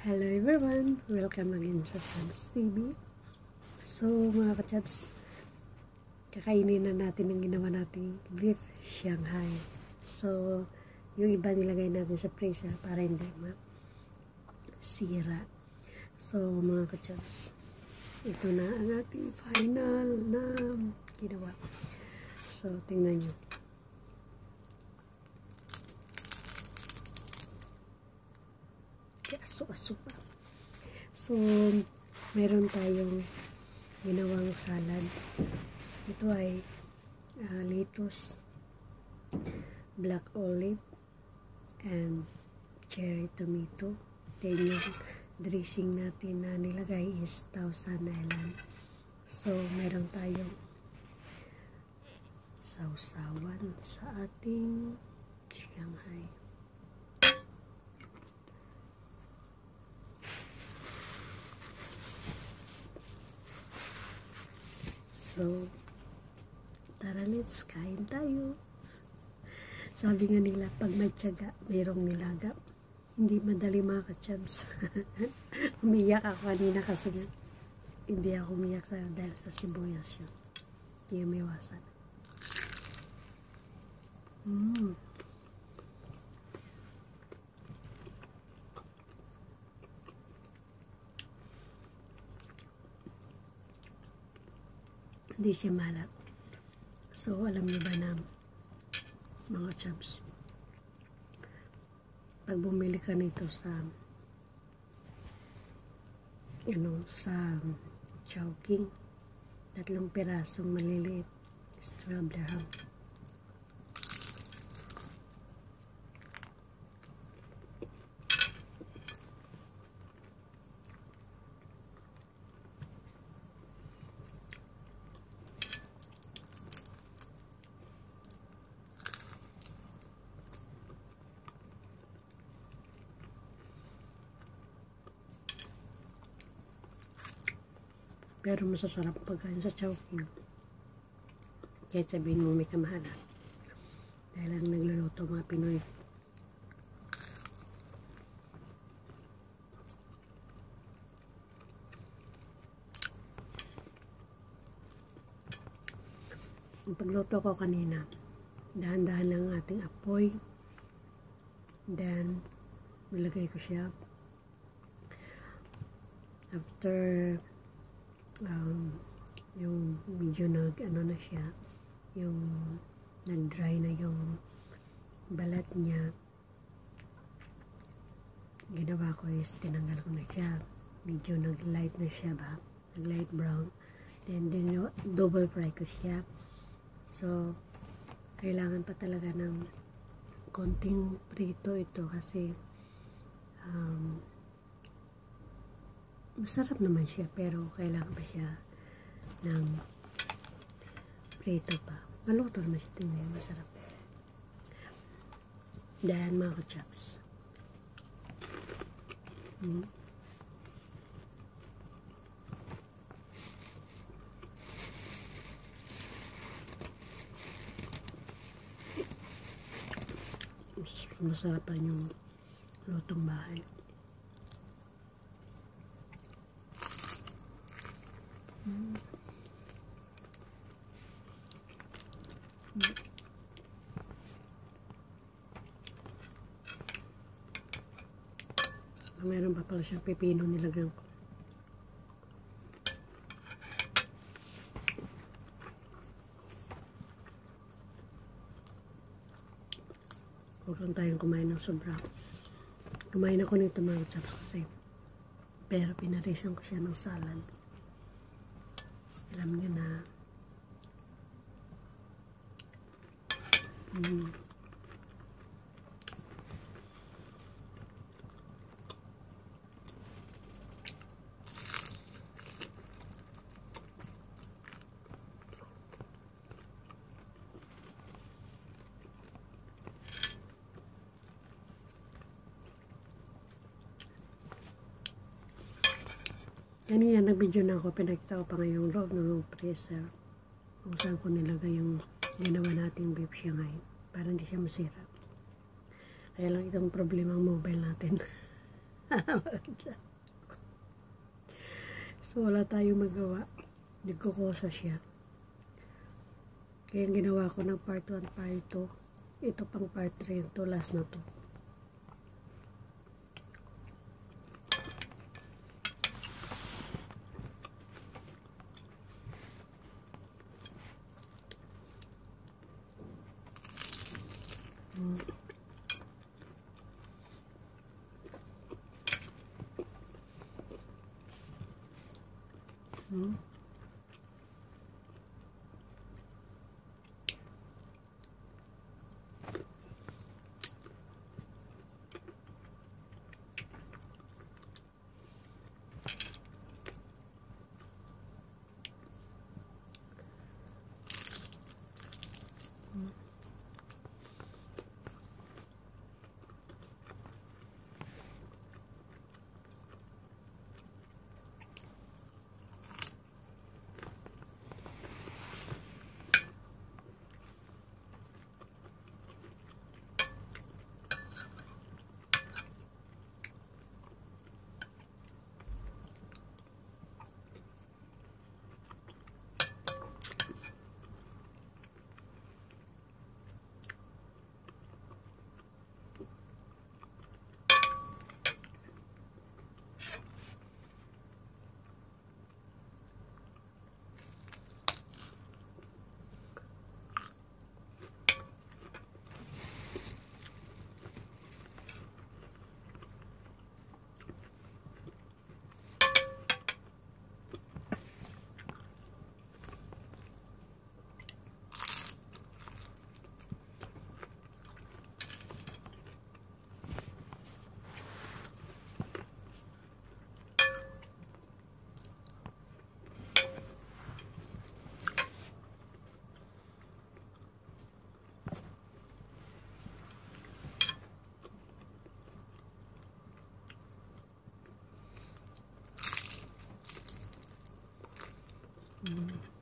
Hello everyone! Welcome again sa Sam's TV. So mga kachabs, kakainin na natin ang ginawa nating beef Shanghai. So, yung iba nilagay natin sa freezer para hindi masira. So mga kachabs, ito na ang ating final na ginawa. So, tingnan nyo. Aso-aso pa. So, meron tayong ginawang salad. Ito ay uh, lettuce, black olive, and cherry tomato. Then yung dressing natin na nilagay is Thousand Island. So, meron tayong sausawan sa ating Shanghai. So, tara let's kain tayo. Sabi nga nila, pag may tiyaga, mayroong nilaga. Hindi madali mga kachabs. umiyak ako kanina kasi hindi ako umiyak sa, dahil sa sibuyas yun. Hindi umiwasan. Mmm. Hindi siya malat. So, alam niyo ba na mga chubs, pag bumili ka nito sa ano, sa Chowking, tatlong pirasong maliliit, is 12 dirham. Pero masasarap pagkain sa Chowking. Kahit sabihin mo may kamahalan. Dahil ang nagluluto mga Pinoy. Ang pagluto ko kanina, dahan-dahan lang ating apoy. Then, nilagay ko siya. After um, yung medyo nag ano na siya yung nag dry na yung balat niya. Ginawa ko is tinanggal ko na siya. Medyo nag light na siya ba? Nag light brown. Then din double fry ko siya. So kailangan pa talaga ng konting prito ito kasi um, masarap naman siya pero kailangan pa siya ng prito pa. Maluto naman siya tingnan masarap. Dahil mga kachaps. Hmm. masarap pa yung lutong bahay Meron pa pala siyang pepino nilagyan ko. Huwag lang tayong kumain ng sobra. Kumain ako nito mga chaps kasi pero pinarisan ko siya ng salad alam nyo na mm. Kanina nag-video na ako, pinagtao pa ngayong loob ng freezer. Kung saan ko nilagay yung ginawa nating beef siya shanghai. Para hindi siya masira. Kaya lang itong problema ang mobile natin. so wala tayong magawa. Nagkukosa siya. Kaya ginawa ko ng part 1, part 2. Ito pang part 3. Ito last na to. Mm-hmm. Mm -hmm.